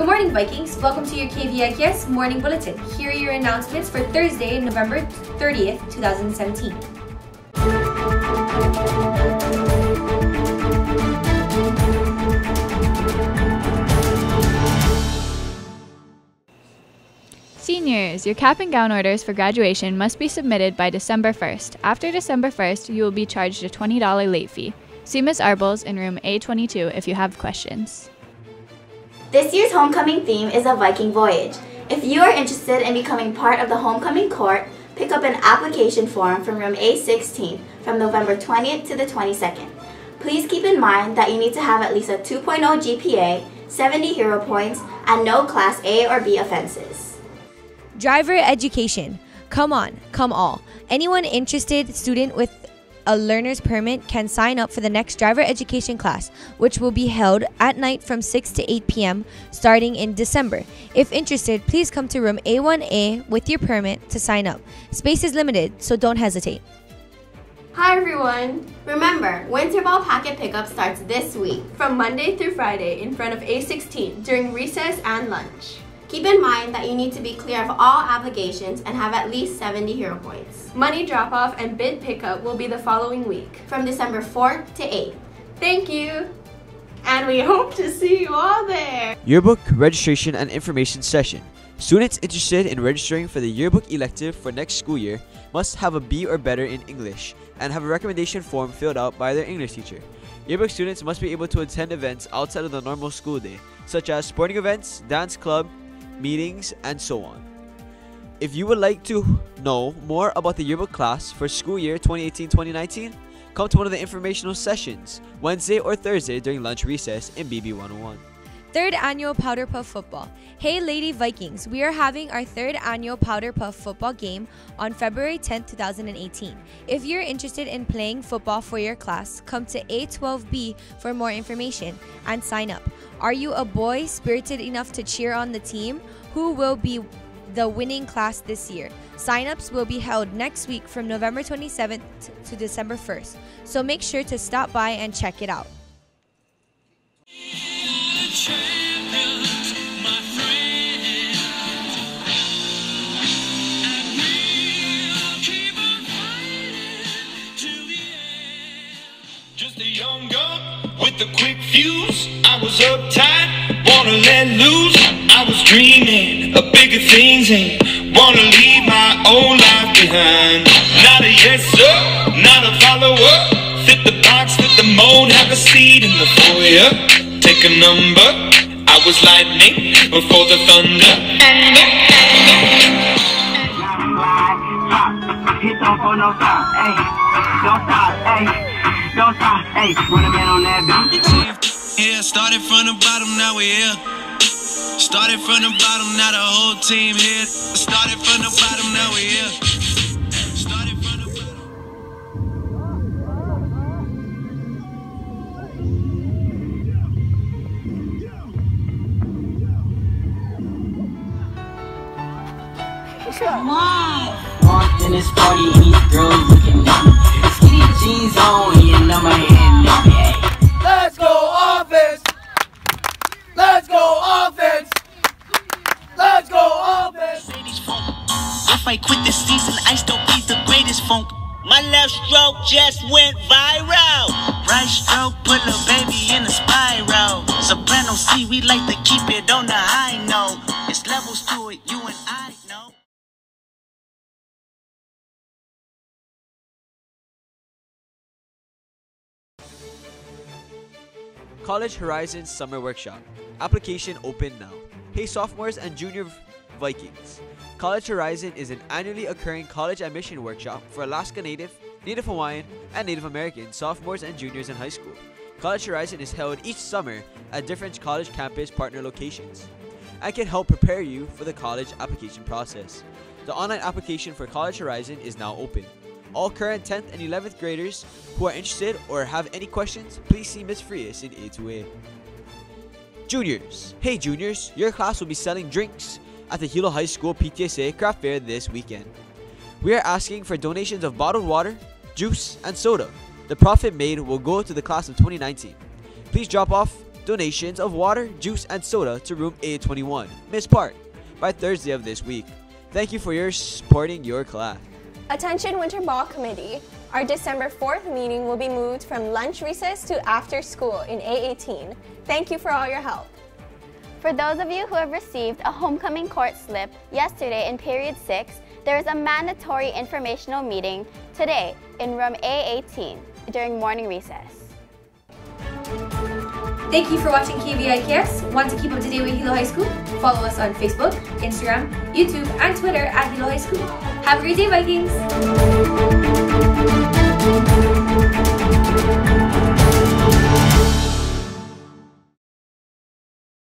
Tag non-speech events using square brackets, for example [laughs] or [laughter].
Good morning, Vikings. Welcome to your KVIKS Morning Bulletin. Here are your announcements for Thursday, November 30th, 2017. Seniors, your cap and gown orders for graduation must be submitted by December 1st. After December 1st, you will be charged a $20 late fee. See Ms. Arbles in room A22 if you have questions. This year's homecoming theme is a Viking voyage. If you are interested in becoming part of the homecoming court, pick up an application form from room A16 from November 20th to the 22nd. Please keep in mind that you need to have at least a 2.0 GPA, 70 hero points, and no Class A or B offenses. Driver education. Come on, come all. Anyone interested student with a learner's permit can sign up for the next driver education class, which will be held at night from 6 to 8 p.m. starting in December. If interested, please come to room A1A with your permit to sign up. Space is limited, so don't hesitate. Hi everyone! Remember, Winter Ball Packet Pickup starts this week from Monday through Friday in front of A16 during recess and lunch. Keep in mind that you need to be clear of all obligations and have at least 70 hero points. Money drop-off and bid pickup will be the following week. From December 4th to 8th. Thank you! And we [laughs] hope to see you all there! Yearbook registration and information session. Students interested in registering for the yearbook elective for next school year must have a B or better in English and have a recommendation form filled out by their English teacher. Yearbook students must be able to attend events outside of the normal school day, such as sporting events, dance club, meetings, and so on. If you would like to know more about the yearbook class for school year 2018-2019, come to one of the informational sessions Wednesday or Thursday during lunch recess in BB 101. Third annual Powder Puff Football. Hey Lady Vikings, we are having our third annual Powder Puff football game on February 10, 2018. If you're interested in playing football for your class, come to A12B for more information and sign up. Are you a boy spirited enough to cheer on the team? Who will be the winning class this year? Sign-ups will be held next week from November 27th to December 1st, so make sure to stop by and check it out. A quick fuse. I was uptight, wanna let loose. I was dreaming of bigger things and wanna leave my old life behind. Not a yes sir, not a follower. Fit the box, fit the mold, have a seat in the foyer. Take a number. I was lightning before the thunder. Hit no stop, ayy. Don't beat. Yeah, started from the bottom, now we here. Started from the bottom, now the whole team here. Started from the bottom, now we here. Walked in this party and these girls looking at me. Skinny jeans on, yeah, know my hand at me. Let's go offense! Let's go offense! Let's go offense! If I quit this season, I still be the greatest funk. My left stroke just went viral. Right stroke put a baby in a spiral. Soprano C, we like to keep it on the high note. It's levels to it, you and I College Horizons Summer Workshop. Application open now. Hey sophomores and junior Vikings. College Horizon is an annually occurring college admission workshop for Alaska Native, Native Hawaiian, and Native American sophomores and juniors in high school. College Horizon is held each summer at different college campus partner locations and can help prepare you for the college application process. The online application for College Horizon is now open. All current 10th and 11th graders who are interested or have any questions, please see Ms. Frias in A2A. Juniors. Hey juniors, your class will be selling drinks at the Hilo High School PTSA craft fair this weekend. We are asking for donations of bottled water, juice, and soda. The profit made will go to the class of 2019. Please drop off donations of water, juice, and soda to room A21, Miss Park, by Thursday of this week. Thank you for your supporting your class. Attention Winter Ball Committee. Our December 4th meeting will be moved from lunch recess to after school in A18. Thank you for all your help. For those of you who have received a homecoming court slip yesterday in period 6, there is a mandatory informational meeting today in room A18 during morning recess. Thank you for watching KVIKS. Want to keep up to date with Hilo High School? Follow us on Facebook, Instagram, YouTube, and Twitter at Hilo High School. Have a great day, Vikings!